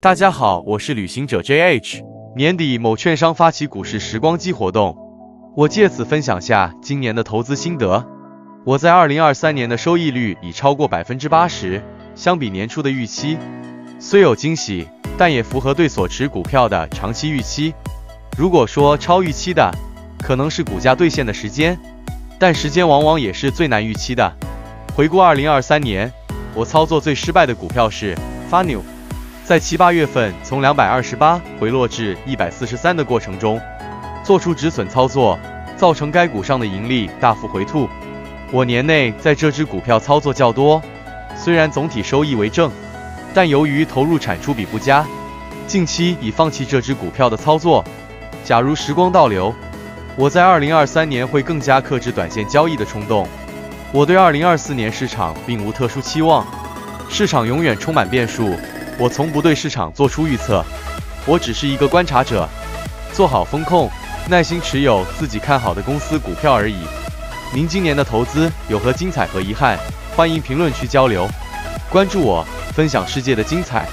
大家好，我是旅行者 JH。年底某券商发起股市时光机活动，我借此分享下今年的投资心得。我在二零二三年的收益率已超过百分之八十，相比年初的预期，虽有惊喜，但也符合对所持股票的长期预期。如果说超预期的，可能是股价兑现的时间，但时间往往也是最难预期的。回顾二零二三年。我操作最失败的股票是 Fanu，在七八月份从两百二十八回落至一百四十三的过程中，做出止损操作，造成该股上的盈利大幅回吐。我年内在这只股票操作较多，虽然总体收益为正，但由于投入产出比不佳，近期已放弃这只股票的操作。假如时光倒流，我在二零二三年会更加克制短线交易的冲动。我对二零二四年市场并无特殊期望，市场永远充满变数，我从不对市场做出预测，我只是一个观察者，做好风控，耐心持有自己看好的公司股票而已。您今年的投资有何精彩和遗憾？欢迎评论区交流，关注我，分享世界的精彩。